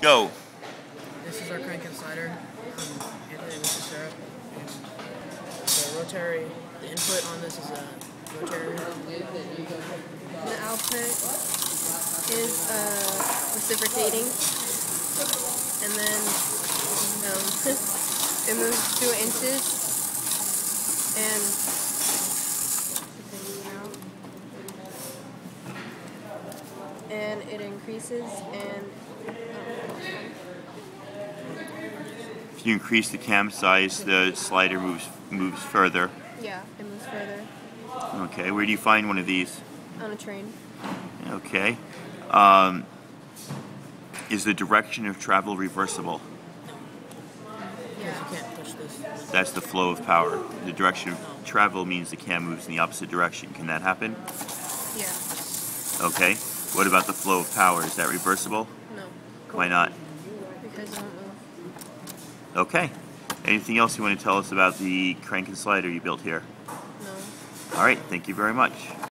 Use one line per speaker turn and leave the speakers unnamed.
Go.
This is our crank and slider. Um, Anthony, this is Sarah. The rotary, the input on this is a rotary.
The output is uh, reciprocating, and then um, it moves two inches, and and it increases and.
If you increase the cam size, the slider moves moves further.
Yeah, it moves further
Okay, where do you find one of these?
on a train.
Okay. Um, is the direction of travel reversible?
Because you can't push this.
That's the flow of power. The direction of travel means the cam moves in the opposite direction. Can that happen?
Yeah.
Okay. What about the flow of power? Is that reversible?
No,
Why not?
because I don't move.
Okay. Anything else you want to tell us about the crank and slider you built here?
No.
All right. Thank you very much.